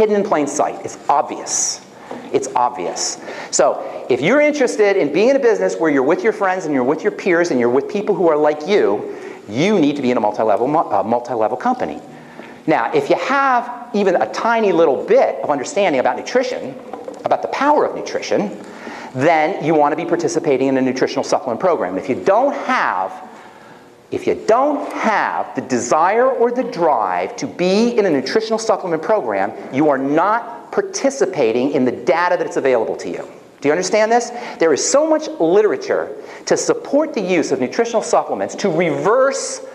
hidden in plain sight. It's obvious. It's obvious. So if you're interested in being in a business where you're with your friends and you're with your peers and you're with people who are like you, you need to be in a multi-level, uh, multi-level company. Now, if you have even a tiny little bit of understanding about nutrition, about the power of nutrition, then you want to be participating in a nutritional supplement program. If you don't have if you don't have the desire or the drive to be in a nutritional supplement program, you are not participating in the data that's available to you. Do you understand this? There is so much literature to support the use of nutritional supplements to reverse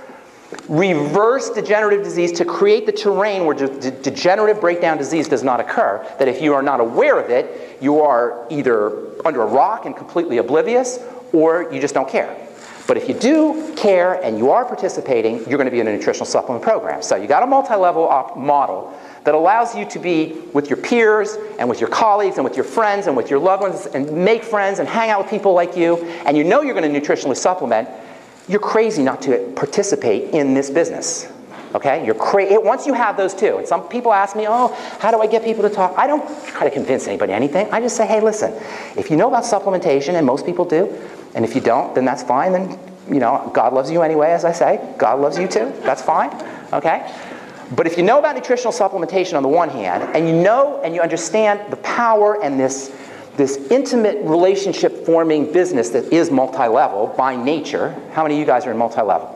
reverse degenerative disease to create the terrain where de de degenerative breakdown disease does not occur that if you are not aware of it you are either under a rock and completely oblivious or you just don't care but if you do care and you are participating, you're going to be in a nutritional supplement program. So you got a multi-level model that allows you to be with your peers and with your colleagues and with your friends and with your loved ones and make friends and hang out with people like you, and you know you're going to nutritionally supplement, you're crazy not to participate in this business. Okay? You're crazy. Once you have those two, and some people ask me, oh, how do I get people to talk? I don't try to convince anybody anything. I just say, hey, listen, if you know about supplementation, and most people do, and if you don't, then that's fine. Then, you know, God loves you anyway, as I say. God loves you too. That's fine. Okay? But if you know about nutritional supplementation on the one hand, and you know and you understand the power and this, this intimate relationship forming business that is multi level by nature, how many of you guys are in multi level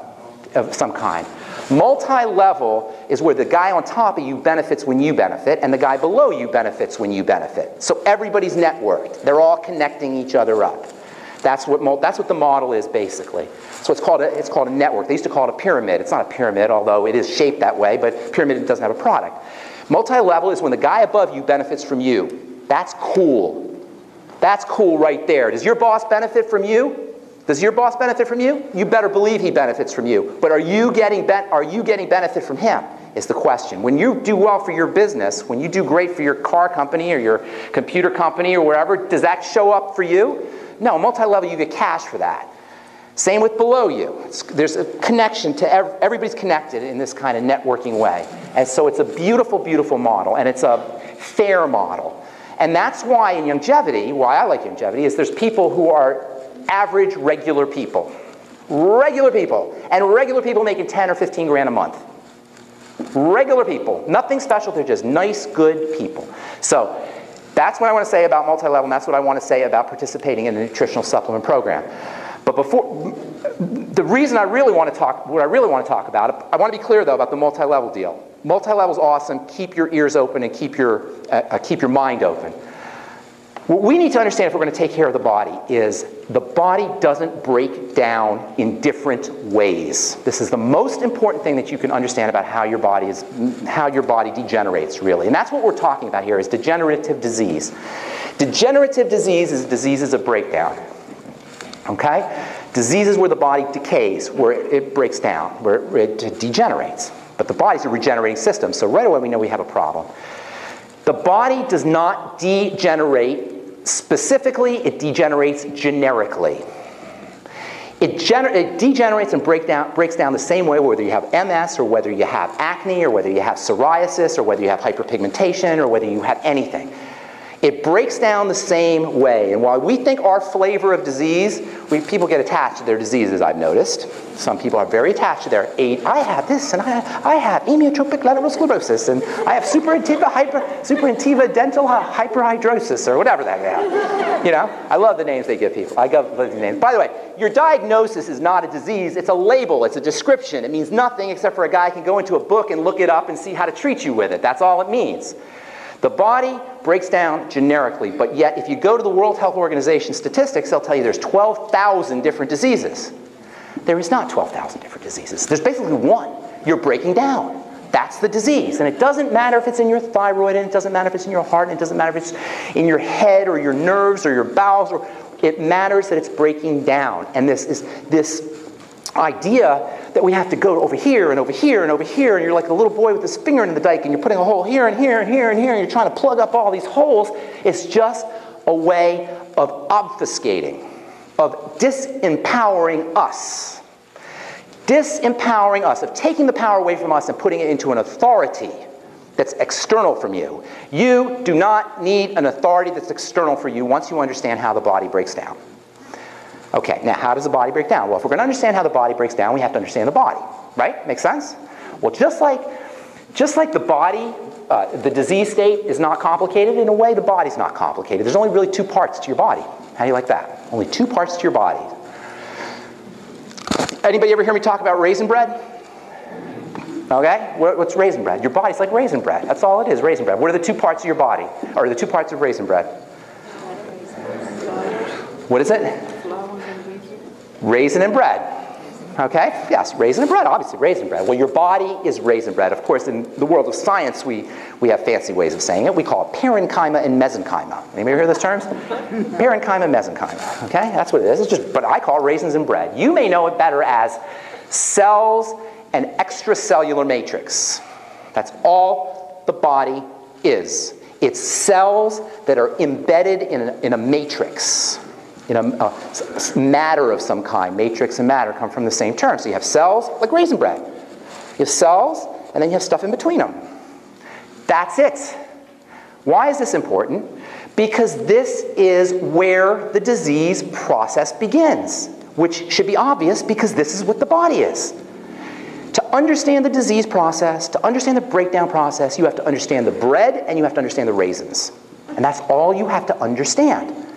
of some kind? Multi level is where the guy on top of you benefits when you benefit, and the guy below you benefits when you benefit. So everybody's networked, they're all connecting each other up. That's what, that's what the model is basically. So it's called, a, it's called a network. They used to call it a pyramid. It's not a pyramid, although it is shaped that way, but pyramid doesn't have a product. Multi-level is when the guy above you benefits from you. That's cool. That's cool right there. Does your boss benefit from you? Does your boss benefit from you? You better believe he benefits from you. But are you getting, are you getting benefit from him? Is the question. When you do well for your business, when you do great for your car company or your computer company or wherever, does that show up for you? No, multi-level, you get cash for that. Same with below you. It's, there's a connection to ev everybody's connected in this kind of networking way. And so it's a beautiful, beautiful model, and it's a fair model. And that's why in Youngevity, why I like Youngevity, is there's people who are average, regular people. Regular people. And regular people making 10 or 15 grand a month. Regular people. Nothing special, they're just nice, good people. So that's what I want to say about multi-level, and that's what I want to say about participating in a nutritional supplement program. But before, the reason I really want to talk, what I really want to talk about, I want to be clear though about the multi-level deal. Multi-level is awesome. Keep your ears open and keep your, uh, uh keep your mind open. What we need to understand if we're going to take care of the body is the body doesn't break down in different ways. This is the most important thing that you can understand about how your body is how your body degenerates really. And that's what we're talking about here is degenerative disease. Degenerative disease is diseases of breakdown. Okay? Diseases where the body decays, where it breaks down, where it degenerates. But the body's a regenerating system, so right away we know we have a problem. The body does not degenerate Specifically, it degenerates generically. It, gener- it, degenerates and break down, breaks down the same way whether you have MS or whether you have acne or whether you have psoriasis or whether you have hyperpigmentation or whether you have anything. It breaks down the same way. And while we think our flavor of disease, we, people get attached to their diseases, I've noticed. Some people are very attached to their age. I have this, and I, I have amyotrophic lateral sclerosis, and I have superintiva, hyper, superintiva dental hyperhidrosis, or whatever that is. You know, I love the names they give people. I love the names. By the way, your diagnosis is not a disease, it's a label, it's a description. It means nothing except for a guy can go into a book and look it up and see how to treat you with it. That's all it means. The body breaks down generically, but yet if you go to the World Health Organization statistics, they'll tell you there's 12,000 different diseases. There is not 12,000 different diseases. There's basically one. You're breaking down. That's the disease. And it doesn't matter if it's in your thyroid, and it doesn't matter if it's in your heart, and it doesn't matter if it's in your head or your nerves or your bowels. Or, it matters that it's breaking down. And this is this idea that we have to go over here and over here and over here, and you're like a little boy with his finger in the dike, and you're putting a hole here and here and here and here, and you're trying to plug up all these holes. It's just a way of obfuscating, of disempowering us. Disempowering us, of taking the power away from us and putting it into an authority that's external from you. You do not need an authority that's external for you once you understand how the body breaks down. Okay, now how does the body break down? Well, if we're going to understand how the body breaks down, we have to understand the body, right? Make sense? Well, just like, just like the body, uh, the disease state is not complicated, in a way the body's not complicated. There's only really two parts to your body. How do you like that? Only two parts to your body. Anybody ever hear me talk about raisin bread? Okay? What's raisin bread? Your body's like raisin bread. That's all it is, raisin bread. What are the two parts of your body? Or the two parts of raisin bread? What is it? Raisin and bread. Okay? Yes, raisin and bread, obviously, raisin bread. Well, your body is raisin bread. Of course, in the world of science, we, we have fancy ways of saying it. We call it parenchyma and mesenchyma. Anybody hear those terms? parenchyma and mesenchyma. Okay? That's what it is. It's just, but I call raisins and bread. You may know it better as cells and extracellular matrix. That's all the body is. It's cells that are embedded in a, in a matrix a, a, matter of some kind. Matrix and matter come from the same term. So you have cells, like raisin bread. You have cells, and then you have stuff in between them. That's it. Why is this important? Because this is where the disease process begins, which should be obvious because this is what the body is. To understand the disease process, to understand the breakdown process, you have to understand the bread and you have to understand the raisins. And that's all you have to understand.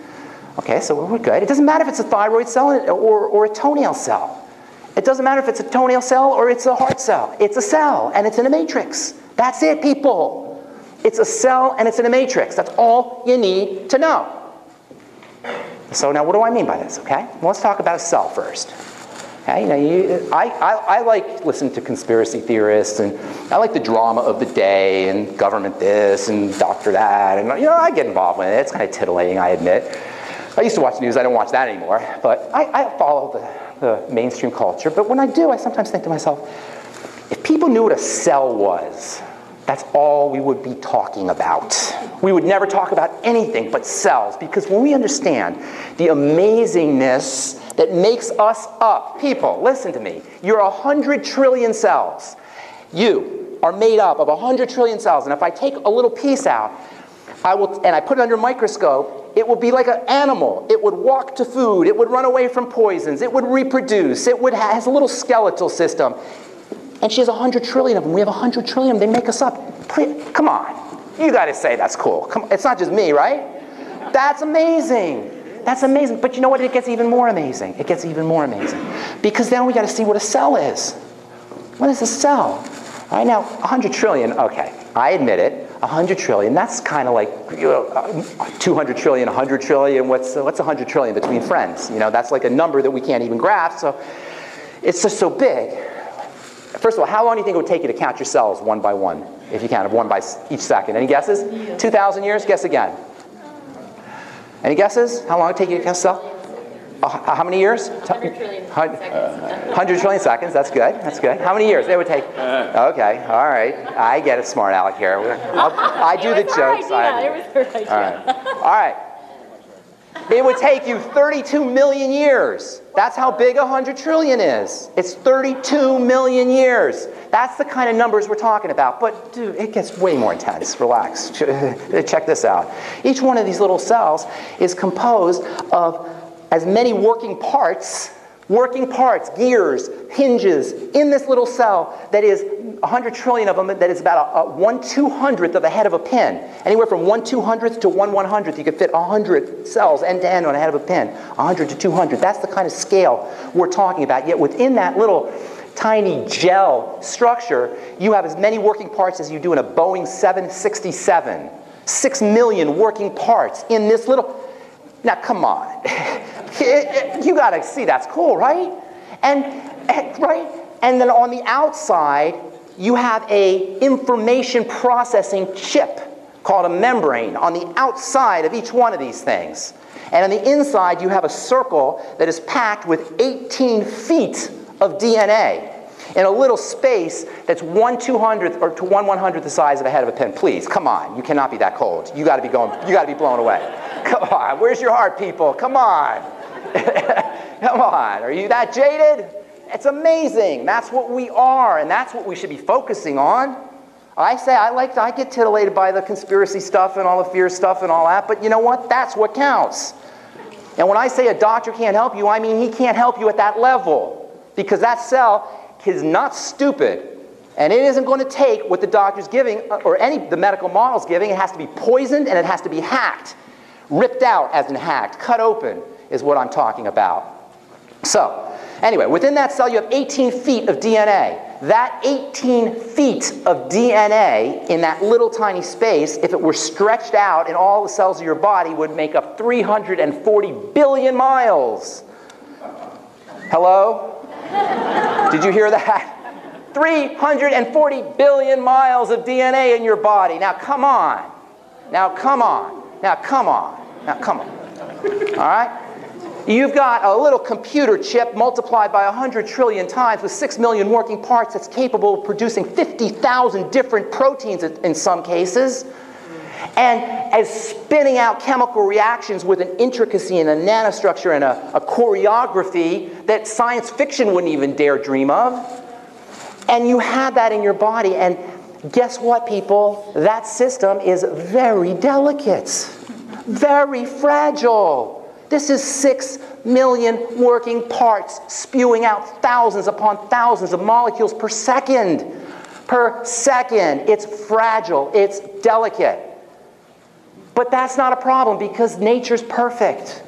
Okay, so we're good. It doesn't matter if it's a thyroid cell or, or a toenail cell. It doesn't matter if it's a toenail cell or it's a heart cell. It's a cell and it's in a matrix. That's it, people. It's a cell and it's in a matrix. That's all you need to know. So now what do I mean by this, okay? Well, let's talk about a cell first. Okay, you know, you, I, I, I like listening to conspiracy theorists and I like the drama of the day and government this and doctor that and you know, I get involved with it. It's kind of titillating, I admit. I used to watch news, I don't watch that anymore, but I, I follow the, the mainstream culture. But when I do, I sometimes think to myself, if people knew what a cell was, that's all we would be talking about. We would never talk about anything but cells because when we understand the amazingness that makes us up, people, listen to me. You're a hundred trillion cells. You are made up of a hundred trillion cells, and if I take a little piece out, I will, and I put it under a microscope, it would be like an animal. It would walk to food. It would run away from poisons. It would reproduce. It would has a little skeletal system. And she has 100 trillion of them. We have 100 trillion. They make us up. Come on. You got to say that's cool. Come, it's not just me, right? That's amazing. That's amazing. But you know what? It gets even more amazing. It gets even more amazing. Because then we got to see what a cell is. What is a cell? All right, now, 100 trillion, okay. I admit it. 100 trillion, that's kind of like you know, uh, 200 trillion, 100 trillion. What's, what's 100 trillion between friends? You know, that's like a number that we can't even grasp. So it's just so big. First of all, how long do you think it would take you to count your cells one by one, if you counted one by each second? Any guesses? 2,000 years? Guess again. Any guesses? How long would it take you to count a cell? Uh, how many years? 100 trillion seconds. 100 trillion seconds. That's good. That's good. How many years? It would take. Okay. All right. I get it, smart aleck here. i do the jokes. Idea. It was her idea. All right. All right. It would take you 32 million years. That's how big 100 trillion is. It's 32 million years. That's the kind of numbers we're talking about. But, dude, it gets way more intense. Relax. Check this out. Each one of these little cells is composed of as many working parts, working parts, gears, hinges in this little cell that is 100 trillion of them, that is about a, a 1 200th of a head of a pin. Anywhere from 1 200th to 1 100th, you could fit 100 cells end to end on a head of a pin. 100 to 200. That's the kind of scale we're talking about. Yet within that little tiny gel structure, you have as many working parts as you do in a Boeing 767. Six million working parts in this little. Now, come on. you got to see that's cool, right? And right? And then on the outside, you have a information processing chip called a membrane on the outside of each one of these things. And on the inside, you have a circle that is packed with 18 feet of DNA in a little space that's 1 200th or to 1 100th the size of a head of a pin. Please, come on. You cannot be that cold. You got to be going, you got to be blown away. Come on. Where's your heart, people? Come on. Come on, are you that jaded? It's amazing. That's what we are, and that's what we should be focusing on. I say I like to, I get titillated by the conspiracy stuff and all the fear stuff and all that, but you know what? That's what counts. And when I say a doctor can't help you, I mean he can't help you at that level because that cell is not stupid. And it isn't going to take what the doctor's giving uh, or any the medical model's giving. It has to be poisoned and it has to be hacked. Ripped out as in hacked, cut open is what I'm talking about. So, anyway, within that cell you have 18 feet of DNA. That 18 feet of DNA in that little tiny space, if it were stretched out in all the cells of your body, would make up 340 billion miles. Hello? Did you hear that? 340 billion miles of DNA in your body. Now, come on. Now, come on. Now, come on. Now, come on. All right? You've got a little computer chip multiplied by 100 trillion times with 6 million working parts that's capable of producing 50,000 different proteins in some cases. And as spinning out chemical reactions with an intricacy and a nanostructure and a, a choreography that science fiction wouldn't even dare dream of. And you have that in your body. And guess what, people? That system is very delicate, very fragile. This is six million working parts spewing out thousands upon thousands of molecules per second. Per second. It's fragile, it's delicate. But that's not a problem because nature's perfect.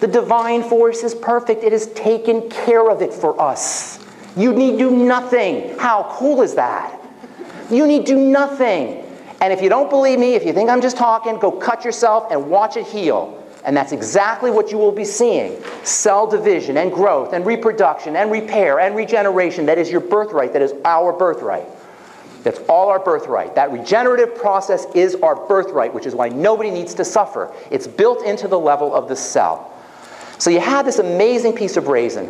The divine force is perfect. It has taken care of it for us. You need do nothing. How cool is that? You need do nothing. And if you don't believe me, if you think I'm just talking, go cut yourself and watch it heal. And that's exactly what you will be seeing cell division and growth and reproduction and repair and regeneration. That is your birthright. That is our birthright. That's all our birthright. That regenerative process is our birthright, which is why nobody needs to suffer. It's built into the level of the cell. So you have this amazing piece of raisin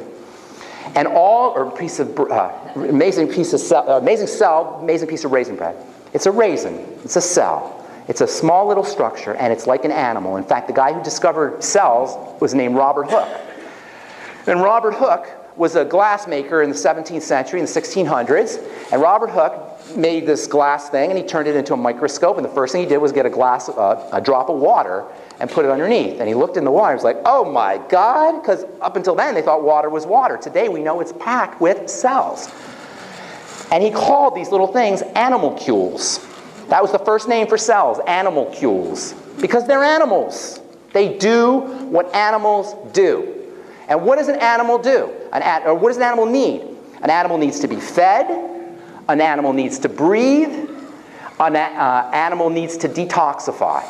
and all, or piece of, uh, amazing piece of cell, uh, amazing cell, amazing piece of raisin bread. It's a raisin, it's a cell. It's a small little structure, and it's like an animal. In fact, the guy who discovered cells was named Robert Hooke. And Robert Hooke was a glassmaker in the 17th century, in the 1600s. And Robert Hooke made this glass thing, and he turned it into a microscope. And the first thing he did was get a glass, uh, a drop of water, and put it underneath. And he looked in the water. He was like, oh my God. Because up until then, they thought water was water. Today, we know it's packed with cells. And he called these little things animalcules. That was the first name for cells, animalcules. Because they're animals. They do what animals do. And what does an animal do? An or what does an animal need? An animal needs to be fed. An animal needs to breathe. An uh, animal needs to detoxify.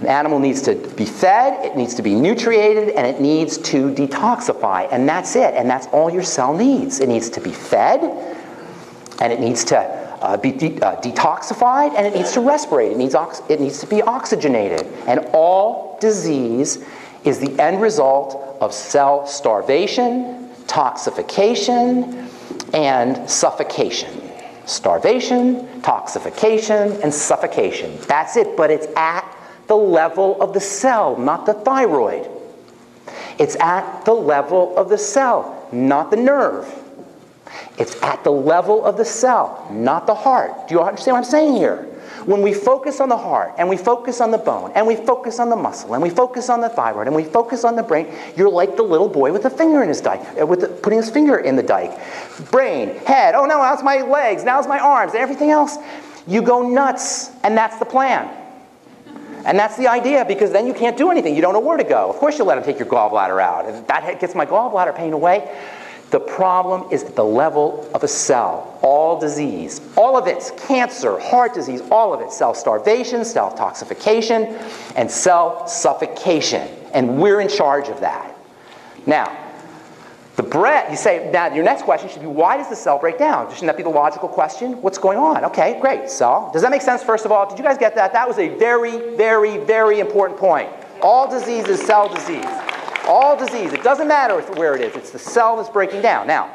An animal needs to be fed, it needs to be nutriated, and it needs to detoxify. And that's it. And that's all your cell needs. It needs to be fed, and it needs to uh, be de- uh, detoxified, and it needs to respirate. It needs, it needs to be oxygenated. And all disease is the end result of cell starvation, toxification, and suffocation. Starvation, toxification, and suffocation. That's it, but it's at the level of the cell, not the thyroid. It's at the level of the cell, not the nerve. It's at the level of the cell, not the heart. Do you understand what I'm saying here? When we focus on the heart, and we focus on the bone, and we focus on the muscle, and we focus on the thyroid, and we focus on the brain, you're like the little boy with a finger in his dike, uh, with the, putting his finger in the dike. Brain, head, oh no, now it's my legs, now it's my arms, everything else. You go nuts, and that's the plan. And that's the idea because then you can't do anything. You don't know where to go. Of course, you let them take your gallbladder out. That gets my gallbladder pain away. The problem is at the level of a cell. All disease, all of it, cancer, heart disease, all of it, cell starvation, cell toxification, and cell suffocation. And we're in charge of that. Now, the bread, you say, now your next question should be why does the cell break down? Shouldn't that be the logical question? What's going on? Okay, great. Cell. Does that make sense, first of all? Did you guys get that? That was a very, very, very important point. All disease is cell disease. All disease. It doesn't matter where it is, it's the cell that's breaking down. Now,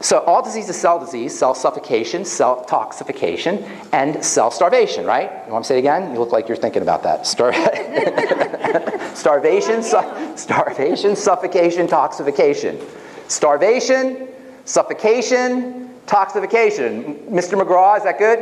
so all disease is cell disease, cell suffocation, cell toxification, and cell starvation, right? You want to say it again? You look like you're thinking about that. Star- starvation, su- starvation, suffocation, toxification. Starvation, suffocation, Toxification. Mr. McGraw, is that good?